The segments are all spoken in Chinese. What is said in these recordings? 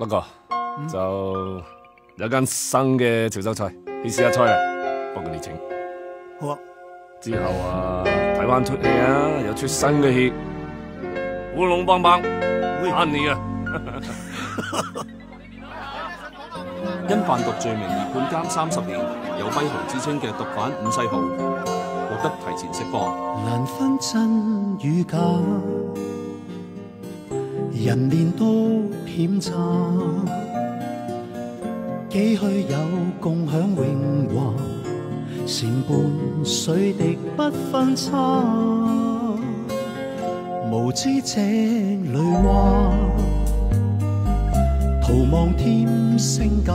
不过就有间新嘅潮州菜，你试下菜啊，不过你请。好啊。之后啊，睇翻出戏啊，有出新嘅戏，乌龙棒棒，阿你啊。因贩毒罪名而判监三十年，有跛豪之称嘅毒贩伍世豪，获得提前释放。难分真与假。人面多险诈，几许有共享荣华？成伴水滴不分差，无知井里蛙遥望天星架，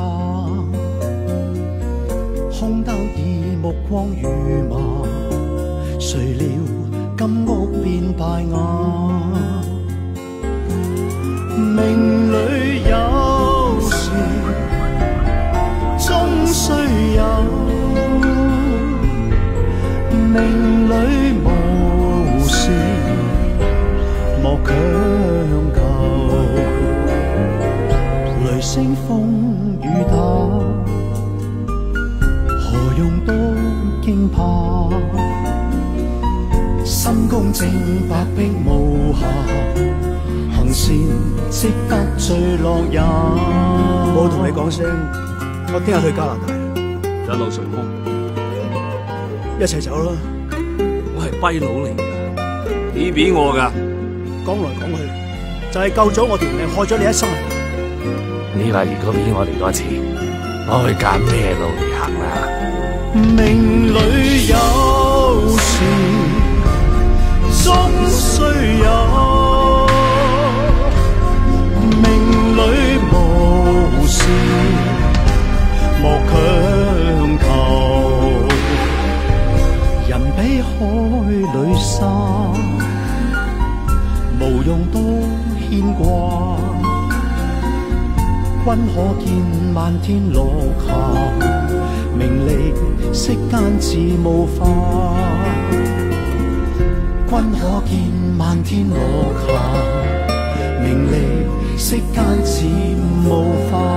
空得意目光如麻，谁料金屋变败瓦？命里有时，终须有，命里无时，莫强求。雷声风雨打，何用多惊怕？心公正，百病无瑕。冇同你讲声，我听日去加拿大，一路顺风，一齐走啦。我系跛佬嚟，你俾我噶。讲来讲去，就系救咗我条命，害咗你一生。你话如果俾我嚟多次，我去拣咩路嚟行啊？命里有。海里沙，无用多牵挂。君可见漫天落霞，名利世间似雾化。君可见漫天落霞，名利世间似雾化。